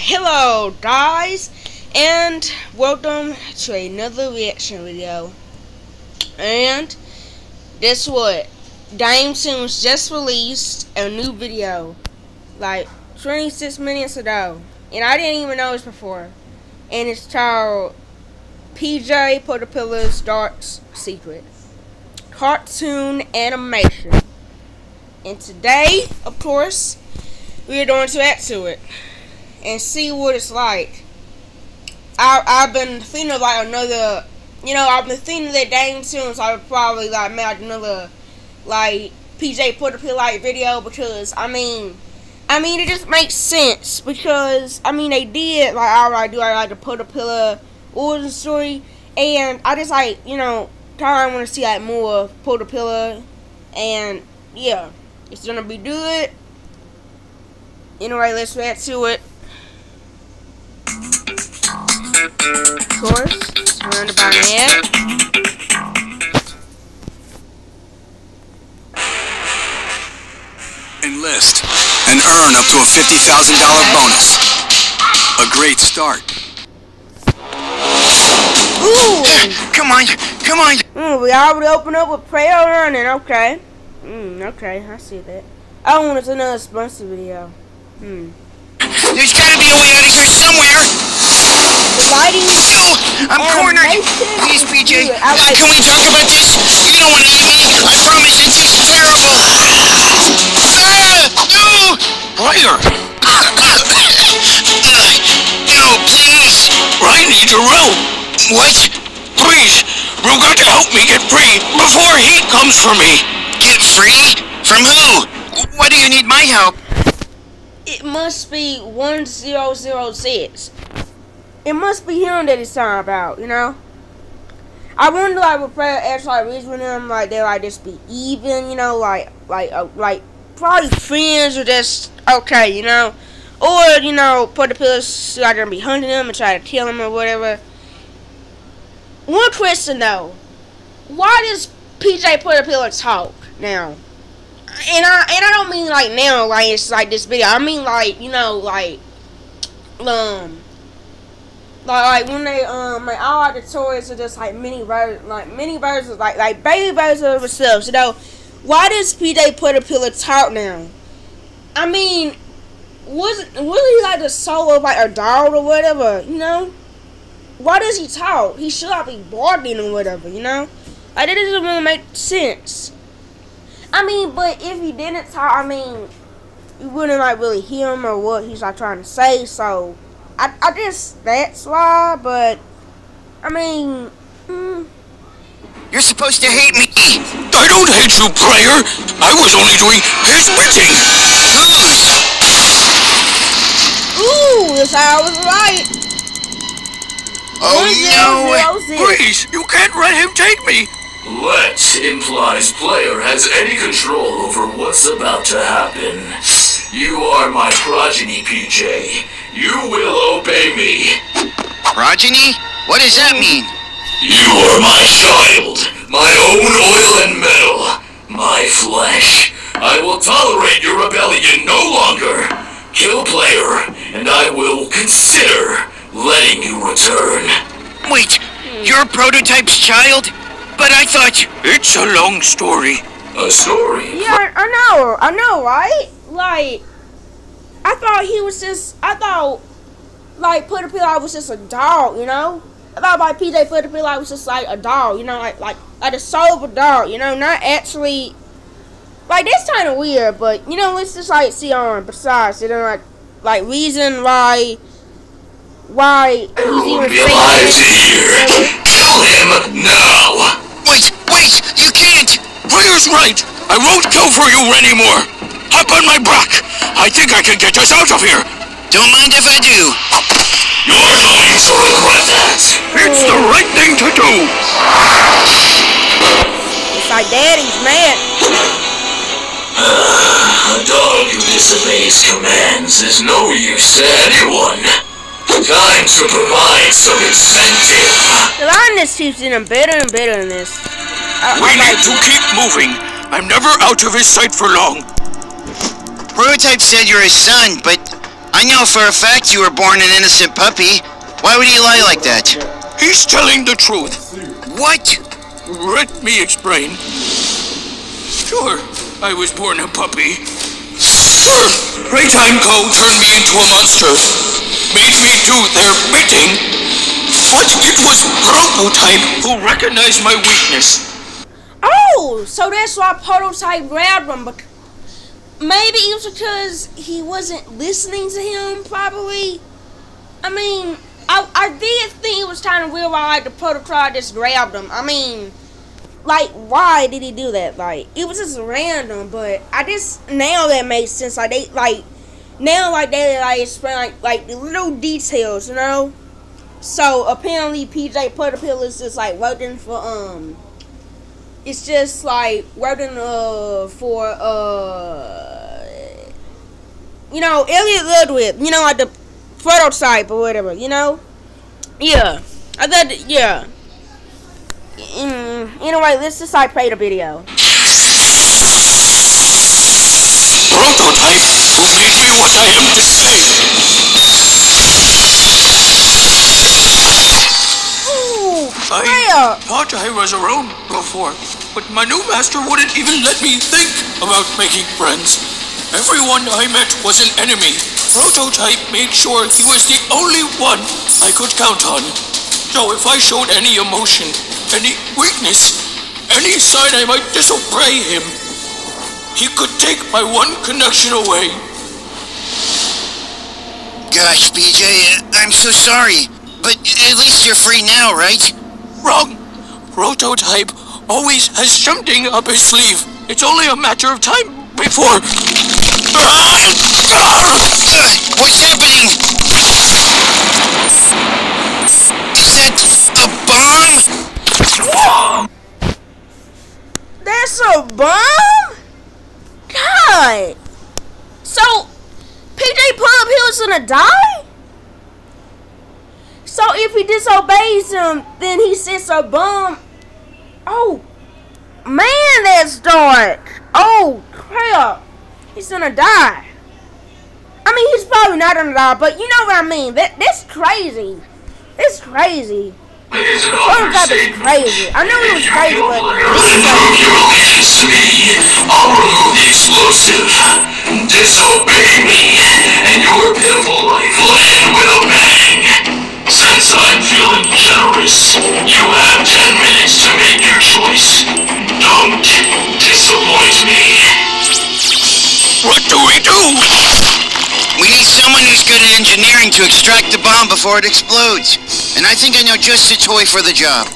Hello, guys, and welcome to another reaction video. And guess what? Dame Sims just released a new video, like 26 minutes ago, and I didn't even know this before. And it's called PJ Pugapillar's Dark Secret cartoon animation. And today, of course, we are going to add to it and see what it's like. I, I've been thinking of like another, you know, I've been thinking that Dame Sims I would probably like make another like PJ Pugapillar like video because I mean, I mean it just makes sense because I mean they did like all I do I like the Pugapillar origin story and I just like you know kind of want to see like more Pugapillar and yeah. It's gonna be good. Anyway, let's get to it. Of course, surrounded by ad. Enlist and earn up to a $50,000 bonus. A great start. Ooh! Come on, come on. Mm, we already opened up with prayer running, okay. Hmm, okay, I see that. I wanted another sponsor video. Hmm. There's gotta be a way out of here somewhere. The lighting. No, I'm cornered. Please, PJ, like can we talk about this? You don't want to eat me. I promise it's just terrible. Ah, no. Player, no, please. I need your help. What? Please, you got to help me get free before he comes for me. Free? From who? Why do you need my help? It must be 1006. It must be him that he's talking about, you know? I wonder, like, with Fred actually like, with him, like, they like just be even, you know, like, like, uh, like, probably friends or just okay, you know? Or, you know, put the pills like gonna be hunting them and try to kill them or whatever. One question though. Why does PJ Pugapillar talk? Now. And I and I don't mean like now, like it's like this video. I mean like you know like um like, like when they um like all the toys are just like mini versions like mini versions like like baby versions of themselves. You know why does PJ Pugapillar talk now? I mean, was was he like the soul of like a dog or whatever? You know, why does he talk? He should not be barking or whatever. You know, like that doesn't really make sense. I mean, but if he didn't talk, I mean, you wouldn't like really hear him or what he's like trying to say. So, I, I guess that's why. But I mean, mm. you're supposed to hate me. I don't hate you, player. I was only doing his bidding. Ooh, this I was right. Oh no! Please, you can't let him take me. Let implies player has any control over what's about to happen. You are my progeny, PJ. You will obey me. Progeny? What does that mean? You are my child, my own oil and metal, my flesh. I will tolerate your rebellion no longer. Kill player, and I will consider letting you return. Wait, you're prototype's child? But I thought... It's a long story. A story? Yeah, I know. I know, right? Like, I thought he was just... I thought, like, Pugapillar was just a dog, you know? I thought, like, PJ Pugapillar was just, like, a dog, you know? Like, like, like the soul of a dog, you know? Not actually... Like, that's kind of weird, but, you know, let's just, like, see on. Besides, you know, like, like, reason why... Why he's even saying... Here! Kill him now! Wait, wait, you can't! Player's right! I won't go for you anymore! Hop on my back! I think I can get us out of here! Don't mind if I do. You're going to regret that! It's the right thing to do! It's like Daddy's mad. A dog who disobeys commands is no use to anyone. Time to provide some incentive. The line just keeps getting better and better in this. I, we I need like to keep moving. I'm never out of his sight for long. Prototype said you're his son, but I know for a fact you were born an innocent puppy. Why would he lie like that? He's telling the truth. What? Let me explain. Sure, I was born a puppy. Sure, Playtime Co. turned me into a monster. Made me do their bidding. But it was Prototype who recognized my weakness. Oh, so that's why Prototype grabbed him. bec- Maybe it was because he wasn't listening to him, probably. I mean, I, I did think it was kind of weird why the Prototype just grabbed him. I mean, like, why did he do that? Like, it was just random, but I just, now that makes sense. Like, they, like, now, like, they, like, explain, like, like, the little details, you know? So, apparently, PJ Prototype is just, like, working for, um, it's just like working uh for uh you know Elliot Ludwig, you know like the prototype or whatever, you know. Yeah, I got yeah. Mm, anyway, let's just like play the video. Prototype who made me what I am today. Ooh, I Freya! thought I was around before, but my new master wouldn't even let me think about making friends. Everyone I met was an enemy. Prototype made sure he was the only one I could count on. So if I showed any emotion, any weakness, any sign I might disobey him, he could take my one connection away. Gosh, PJ, I'm so sorry. But at least you're free now, right? Wrong! Prototype always has something up his sleeve. It's only a matter of time before. What's happening? Is that a bomb? That's a bomb? God! So, PJ put up he was gonna die? If he disobeys him, then he sits a bomb. Oh, man, that's dark. Oh, crap. He's gonna die. I mean, he's probably not gonna die, but you know what I mean. That That's crazy. That's crazy. It is crazy. I knew he was crazy, but this is Revoke your allegiance to me. I'll remove the explosive. Disobey you have ten minutes to make your choice. Don't disappoint me. What do we do? We need someone who's good at engineering to extract the bomb before it explodes. And I think I know just the toy for the job.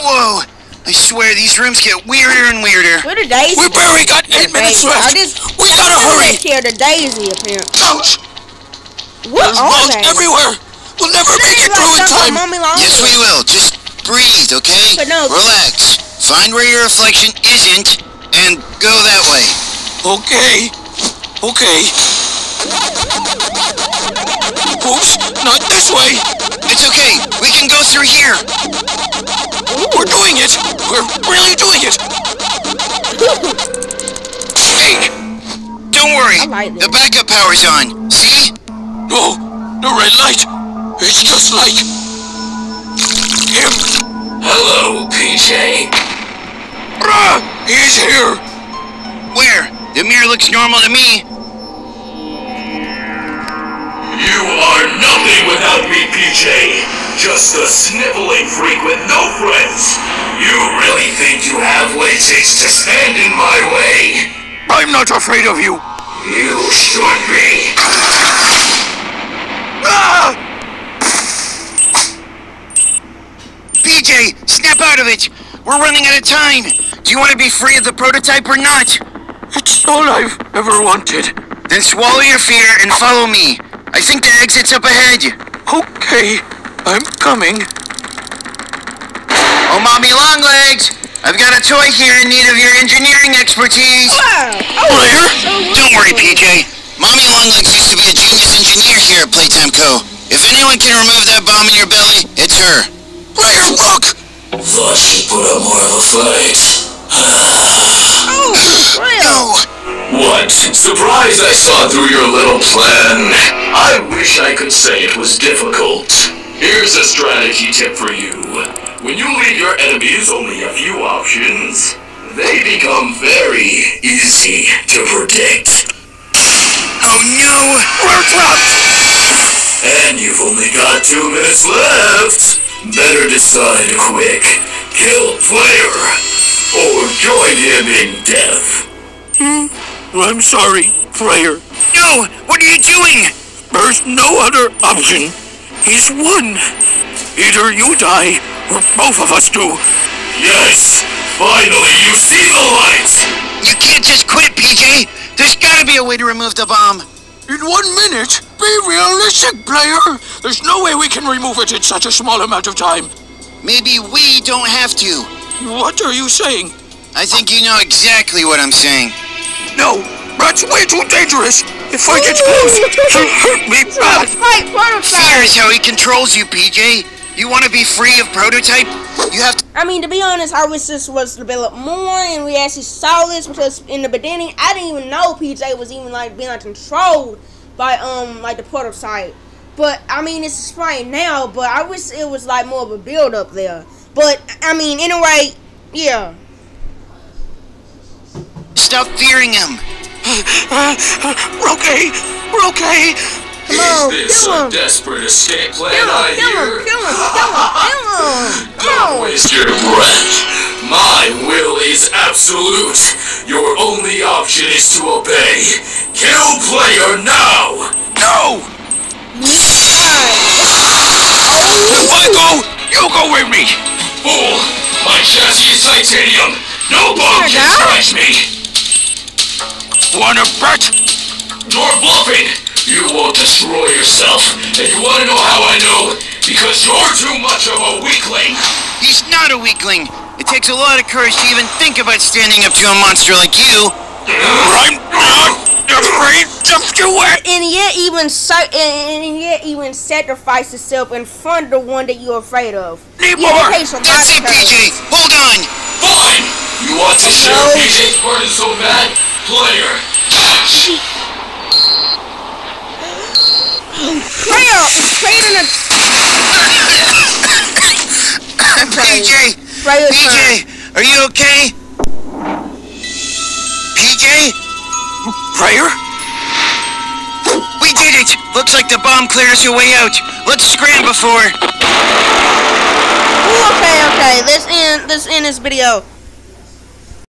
Whoa! I swear these rooms get weirder and weirder. Where the daisy? We barely got eight minutes left. Oh, just, We gotta hurry. Of the daisy apparently. Ouch! What There's are they? everywhere. We'll never make it through in time. Yes, we will. Just breathe, okay? But no- Relax. Find where your reflection isn't and go that way. Okay. Okay. Oops, not this way. It's okay. We can go through here. We're doing it. We're really doing it. Hey, don't worry. The backup power's on. See? Oh, the red light. It's just like him. Hello, PJ. Bruh, he's here. Where? The mirror looks normal to me. You are nothing without me, PJ. Just a sniveling freak with no friends. You really think you have what it takes to stand in my way? I'm not afraid of you. You should be. Ah! PJ, snap out of it. We're running out of time. Do you want to be free of the prototype or not? It's all I've ever wanted. Then swallow your fear and follow me. I think the exit's up ahead. Okay, I'm coming. Oh, Mommy Longlegs! I've got a toy here in need of your engineering expertise. Wow. Oh, Player? Don't worry, PJ. Mommy Longlegs used to be a genius engineer here at Playtime Co. If anyone can remove that bomb in your belly, it's her. Player her! Thought she put up more of a fight. oh, no! What? Surprise! I saw through your little plan. I wish I could say it was difficult. Here's a strategy tip for you. When you leave your enemies only a few options, they become very easy to predict. Oh no! We're trapped! And you've only got two minutes left! Better decide quick. Kill player, or join him in death. Hmm? I'm sorry, player. No! What are you doing? There's no other option. He's won. Either you die, or both of us do. Yes! Finally, you see the light! You can't just quit, PJ! There's gotta be a way to remove the bomb! In one minute? Be realistic, player. There's no way we can remove it in such a small amount of time. Maybe we don't have to. What are you saying? I think you know exactly what I'm saying. No, that's way too dangerous. If I get close, he'll hurt me bad. Fight prototype. Fear is how he controls you, PJ. You want to be free of prototype? You have to. I mean, to be honest, I wish this was developed more and we actually saw this because in the beginning, I didn't even know PJ was even like being like controlled by um like the prototype. But I mean, it's explained now. But I wish it was like more of a build up there. But I mean, anyway, yeah. Stop fearing him. We're okay. We're okay. Come on, Is this kill a desperate escape plan Kill I him, kill him, kill him, kill him, kill him. Don't No. waste your breath. My will is absolute. Your only option is to obey. Kill player now! No. If I go, you go with me. Fool! My chassis is titanium! No bomb can now? scratch me! Wanna bet? You're bluffing! You won't destroy yourself. And you wanna know how I know? Because you're too much of a weakling! He's not a weakling. It takes a lot of courage to even think about standing up to a monster like you. I'm not afraid to do it. And yet even sa- and, and yet even sacrifice yourself in front of the one that you're afraid of. Need Yeah, more. it takes a lot That's it, courage. PJ. Hold on. Fine! You want to share No. PJ's burden so bad? Player! Prayer in a PJ. PJ, are you okay? PJ? Prayer? We did it! Looks like the bomb clears your way out. Let's scram before. Ooh, okay, okay. Let's end. Let's end this video.